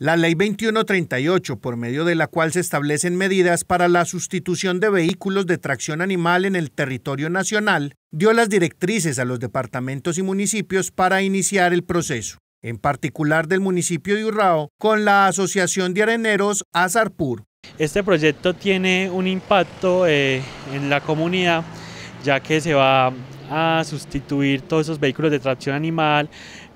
La Ley 2138, por medio de la cual se establecen medidas para la sustitución de vehículos de tracción animal en el territorio nacional, dio las directrices a los departamentos y municipios para iniciar el proceso, en particular del municipio de Urrao, con la Asociación de Areneros Azarpur. Este proyecto tiene un impacto eh, en la comunidad, ya que se va a sustituir todos esos vehículos de tracción animal,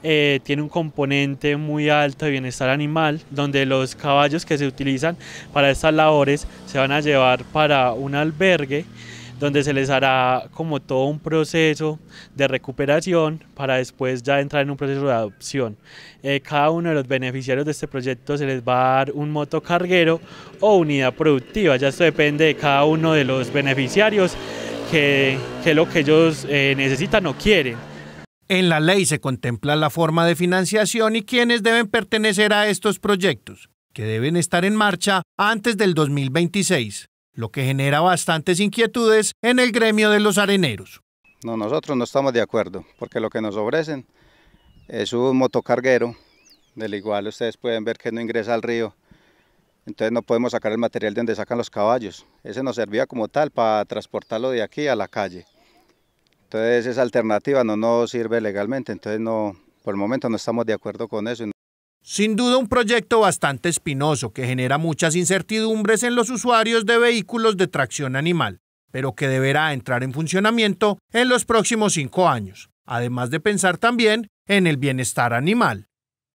eh, tiene un componente muy alto de bienestar animal, donde los caballos que se utilizan para estas labores se van a llevar para un albergue donde se les hará como todo un proceso de recuperación para después ya entrar en un proceso de adopción. Eh, cada uno de los beneficiarios de este proyecto se les va a dar un motocarguero o unidad productiva, ya esto depende de cada uno de los beneficiarios que, que lo que ellos eh, necesitan o quieren. En la ley se contempla la forma de financiación y quienes deben pertenecer a estos proyectos, que deben estar en marcha antes del 2026, lo que genera bastantes inquietudes en el gremio de los areneros. No, nosotros no estamos de acuerdo, porque lo que nos ofrecen es un motocarguero, del igual ustedes pueden ver que no ingresa al río, entonces no podemos sacar el material de donde sacan los caballos. Ese nos servía como tal para transportarlo de aquí a la calle. Entonces esa alternativa no nos sirve legalmente, entonces no, por el momento no estamos de acuerdo con eso. Sin duda un proyecto bastante espinoso que genera muchas incertidumbres en los usuarios de vehículos de tracción animal, pero que deberá entrar en funcionamiento en los próximos cinco años, además de pensar también en el bienestar animal.